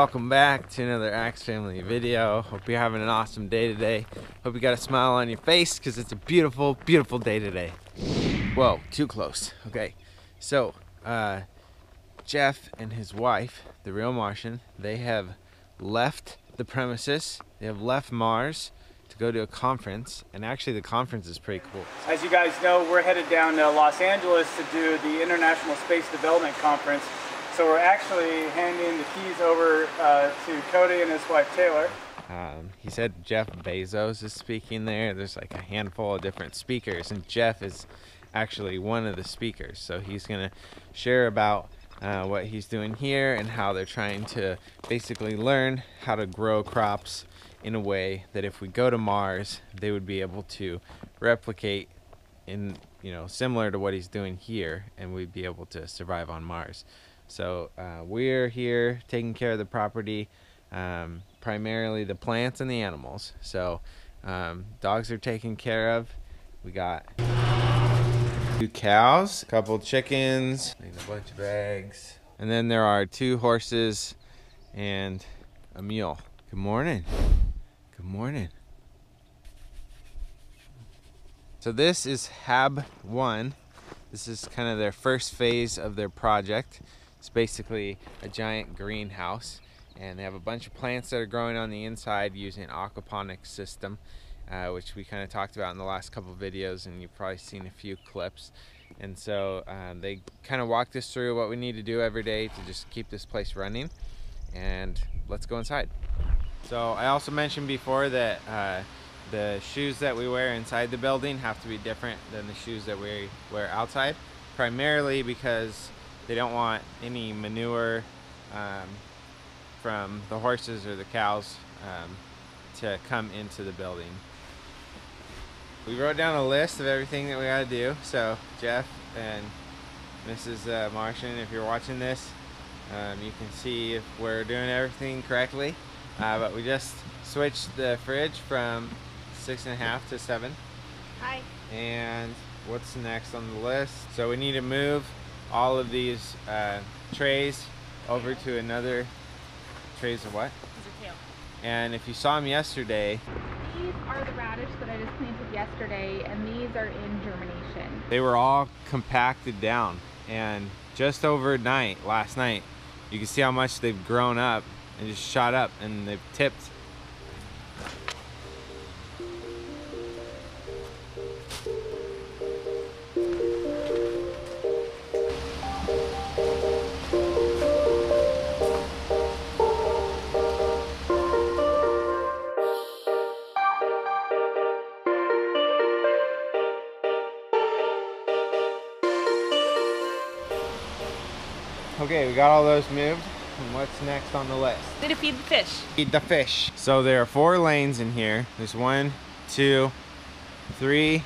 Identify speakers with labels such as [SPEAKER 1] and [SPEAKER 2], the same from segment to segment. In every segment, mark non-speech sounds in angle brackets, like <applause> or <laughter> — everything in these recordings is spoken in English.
[SPEAKER 1] Welcome back to another Axe Family video. Hope you're having an awesome day today. Hope you got a smile on your face because it's a beautiful, beautiful day today. Whoa, too close. Okay, so uh, Jeff and his wife, the real Martian, they have left the premises. They have left Mars to go to a conference, and actually the conference is pretty cool.
[SPEAKER 2] As you guys know, we're headed down to Los Angeles to do the International Space Development Conference. So we're actually handing the keys over uh, to Cody and his wife Taylor.
[SPEAKER 1] Um, he said Jeff Bezos is speaking there. There's like a handful of different speakers, and Jeff is actually one of the speakers. So he's going to share about uh, what he's doing here and how they're trying to basically learn how to grow crops in a way that if we go to Mars, they would be able to replicate in, you know, similar to what he's doing here, and we'd be able to survive on Mars. So uh, we're here taking care of the property, um, primarily the plants and the animals. So um, dogs are taken care of. We got two cows, a couple chickens, a bunch of eggs. And then there are two horses and a mule. Good morning. Good morning. So this is Hab 1. This is kind of their first phase of their project. It's basically a giant greenhouse and they have a bunch of plants that are growing on the inside using an aquaponics system uh, which we kind of talked about in the last couple videos and you've probably seen a few clips. And so um, they kind of walked us through what we need to do every day to just keep this place running and let's go inside. So I also mentioned before that uh, the shoes that we wear inside the building have to be different than the shoes that we wear outside primarily because they don't want any manure um, from the horses or the cows um, to come into the building. We wrote down a list of everything that we gotta do. So Jeff and Mrs. Uh, Martian, if you're watching this, um, you can see if we're doing everything correctly. Uh, but we just switched the fridge from six and a half to seven.
[SPEAKER 3] Hi.
[SPEAKER 1] And what's next on the list? So we need to move all of these uh, trays over to another trays of what? And if you saw them yesterday,
[SPEAKER 3] these are the radish that I just planted yesterday, and these are in germination.
[SPEAKER 1] They were all compacted down, and just overnight, last night, you can see how much they've grown up and just shot up, and they've tipped Okay, we got all those moved. And what's next on the list?
[SPEAKER 3] Need to feed the fish.
[SPEAKER 1] Feed the fish. So there are four lanes in here. There's one, two, three,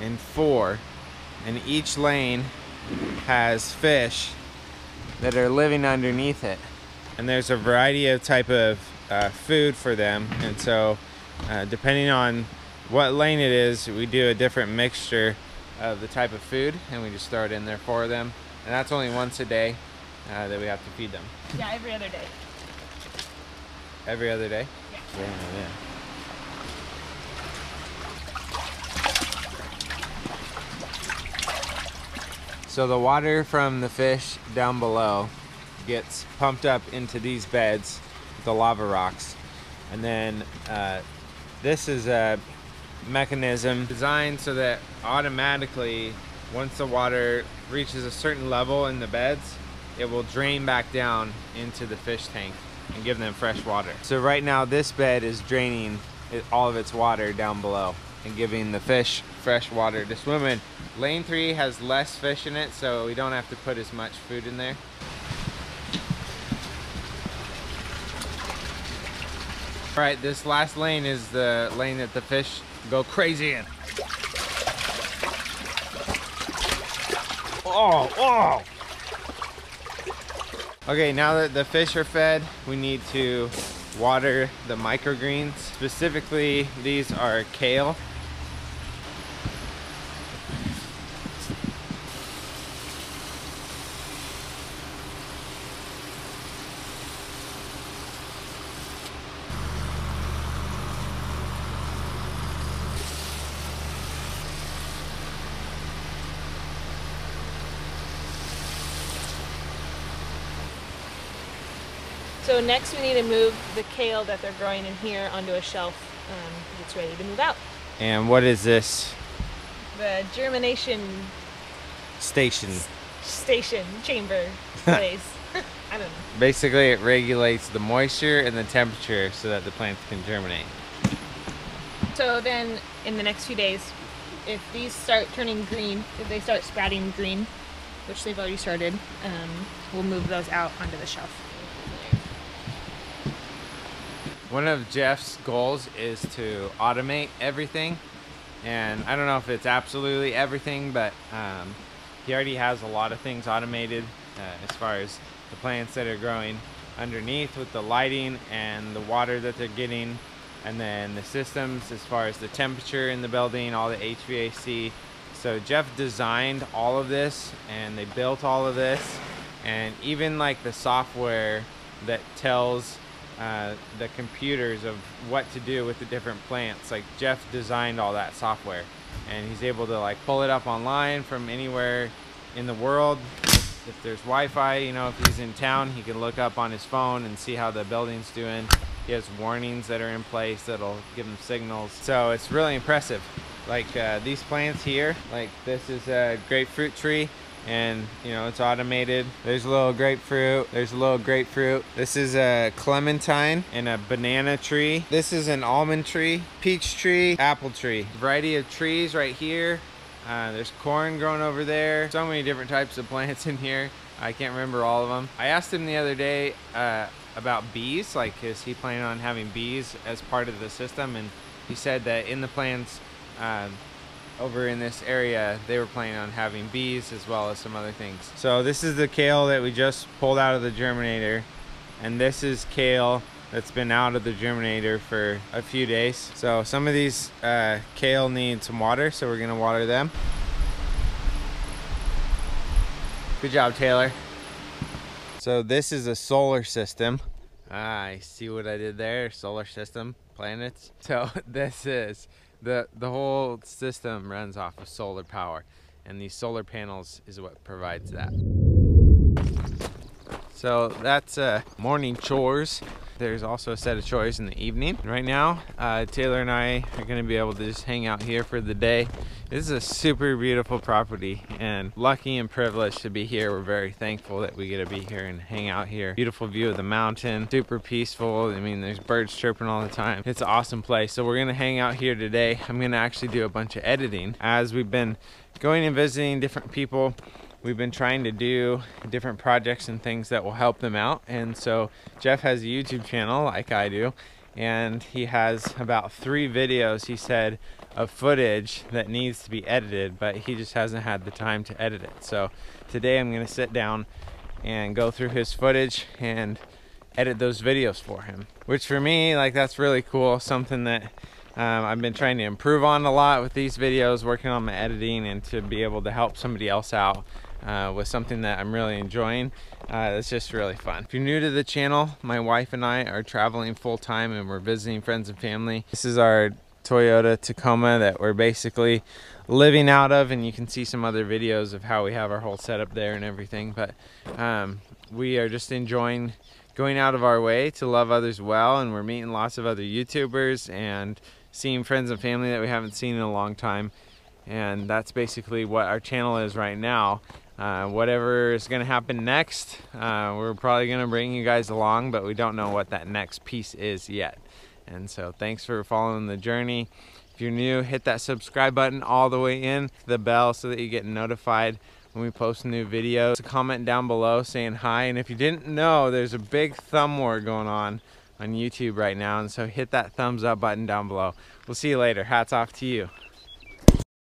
[SPEAKER 1] and four. And each lane has fish that are living underneath it. And there's a variety of type of uh, food for them. And so uh, depending on what lane it is, we do a different mixture of the type of food and we just throw it in there for them. And that's only once a day uh, that we have to feed them.
[SPEAKER 3] Yeah, every other day.
[SPEAKER 1] Every other day?
[SPEAKER 3] Yeah.
[SPEAKER 1] Yeah, yeah. So the water from the fish down below gets pumped up into these beds, the lava rocks. And then uh, this is a mechanism designed so that automatically once the water reaches a certain level in the beds, it will drain back down into the fish tank and give them fresh water. So right now this bed is draining all of its water down below and giving the fish fresh water to swim in. Lane 3 has less fish in it so we don't have to put as much food in there. All right, this last lane is the lane that the fish go crazy in. Oh, oh! Okay, now that the fish are fed, we need to water the microgreens. Specifically, these are kale.
[SPEAKER 4] So next we need to move the kale that they're growing in here onto a shelf um, it's ready to move out.
[SPEAKER 1] And what is this
[SPEAKER 4] The germination
[SPEAKER 1] station?
[SPEAKER 4] station chamber <laughs> place. <laughs> I don't know.
[SPEAKER 1] Basically, it regulates the moisture and the temperature so that the plants can germinate.
[SPEAKER 4] So then in the next few days, if these start turning green, if they start sprouting green, which they've already started, um, we'll move those out onto the shelf.
[SPEAKER 1] One of Jeff's goals is to automate everything. And I don't know if it's absolutely everything, but um, he already has a lot of things automated uh, as far as the plants that are growing underneath with the lighting and the water that they're getting. And then the systems as far as the temperature in the building, all the HVAC. So Jeff designed all of this and they built all of this. And even like the software that tells uh, the computers of what to do with the different plants. Like Jeff designed all that software, and he's able to like pull it up online from anywhere in the world. If there's Wi-Fi, you know, if he's in town, he can look up on his phone and see how the building's doing. He has warnings that are in place that'll give him signals. So it's really impressive. Like uh, these plants here, like this is a grapefruit tree and you know it's automated. There's a little grapefruit. There's a little grapefruit. This is a clementine and a banana tree. This is an almond tree peach tree apple tree. Variety of trees right here. Uh, there's corn growing over there. So many different types of plants <laughs> in here. I can't remember all of them i asked him the other day uh, about bees like is he planning on having bees as part of the system? And he said that in the plans uh, over in this area they were planning on having bees as well as some other things. So this is the kale that we just pulled out of the germinator and this is kale that's been out of the germinator for a few days. So some of these uh, kale need some water so we're gonna water them. Good job Taylor. So this is a solar system. Ah, I see what I did there solar system planets. <laughs> So this is the the whole system runs off of solar power and these solar panels is what provides that. So that's uh, morning chores there's also a set of chores in the evening. Right now uh, Taylor and I are gonna be able to just hang out here for the day. This is a super beautiful property and lucky and privileged to be here. We're very thankful that we get to be here and hang out here. Beautiful view of the mountain super peaceful. I mean there's birds chirping all the time. It's an awesome place. So we're gonna hang out here today. I'm gonna actually do a bunch of editing. As we've been going and visiting different people we've been trying to do different projects and things that will help them out and so Jeff has a YouTube channel like I do and he has about three videos he said of footage that needs to be edited but he just hasn't had the time to edit it. So today I'm gonna sit down and go through his footage and edit those videos for him which for me like that's really cool something that um, I've been trying to improve on a lot with these videos working on my editing and to be able to help somebody else out uh, with something that I'm really enjoying. Uh, it's just really fun. If you're new to the channel, my wife and I are traveling full time and we're visiting friends and family. This is our Toyota Tacoma that we're basically living out of and you can see some other videos of how we have our whole setup there and everything. But um, we are just enjoying going out of our way to love others well and we're meeting lots of other YouTubers and seeing friends and family that we haven't seen in a long time. And that's basically what our channel is right now. Uh, whatever is going to happen next uh, we're probably going to bring you guys along but we don't know what that next piece is yet. And so thanks for following the journey. If you're new hit that subscribe button all the way in the bell so that you get notified when we post new videos. Comment down below saying hi and if you didn't know there's a big thumb war going on on YouTube right now and so hit that thumbs up button down below. We'll see you later. Hats off to you